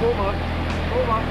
cô mượn cô mượn